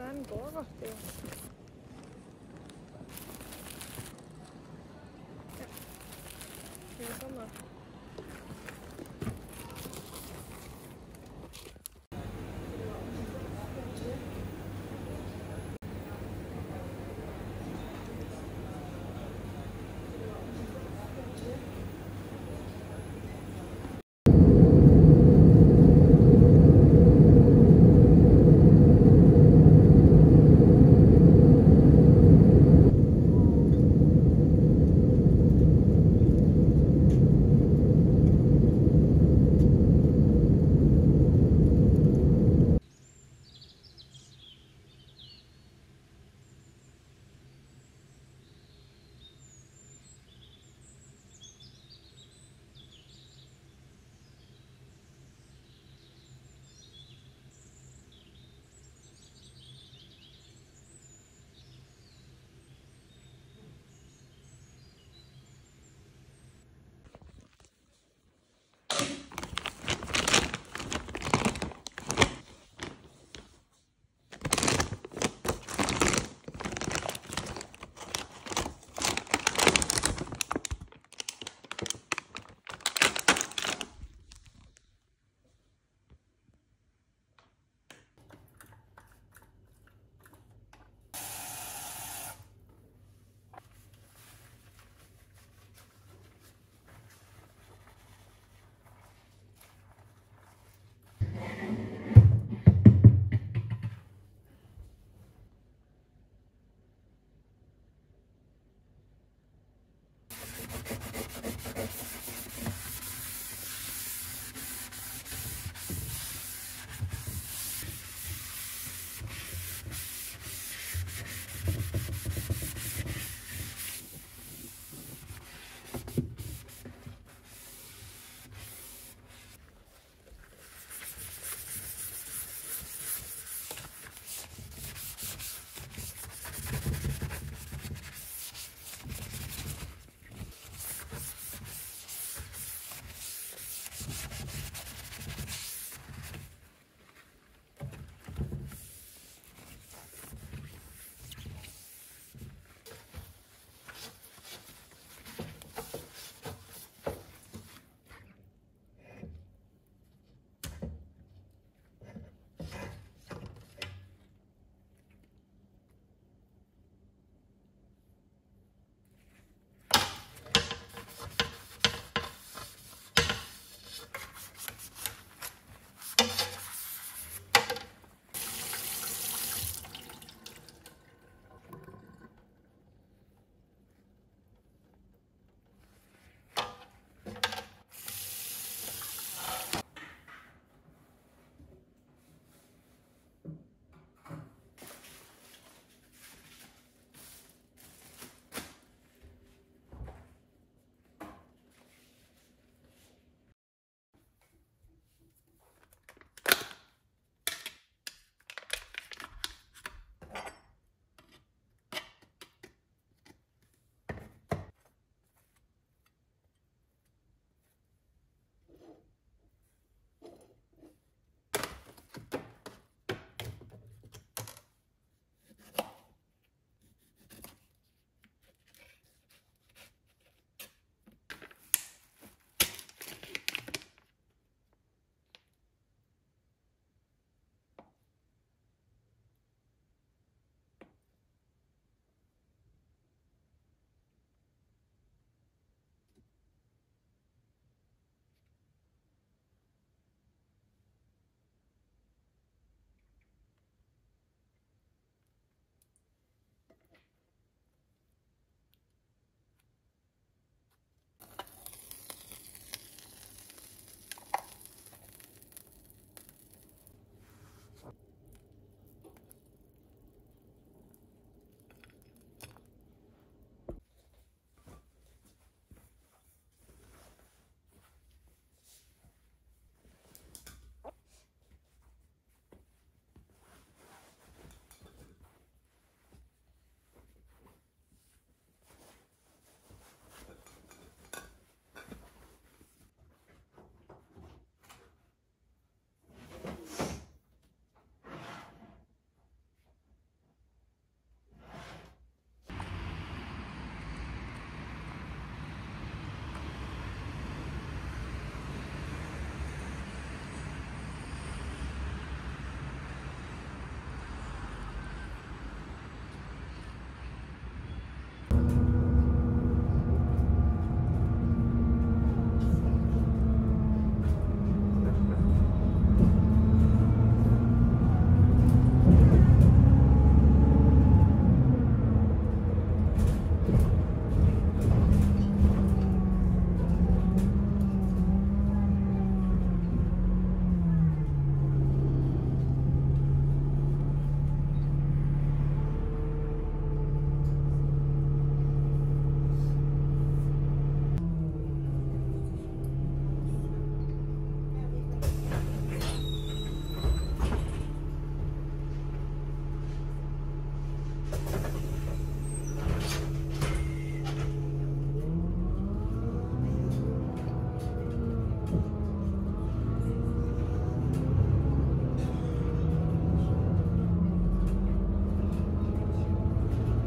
den går oppi. Ja. Det er sånn, da.